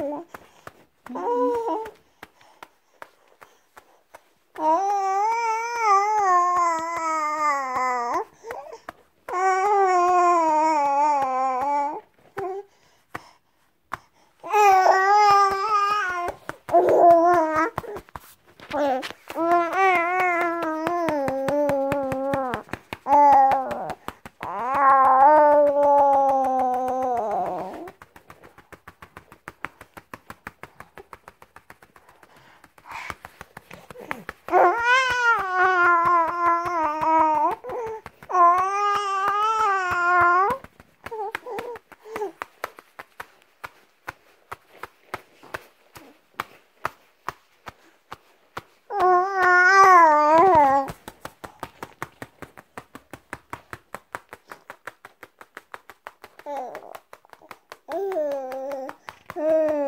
Oh. Oh. うん。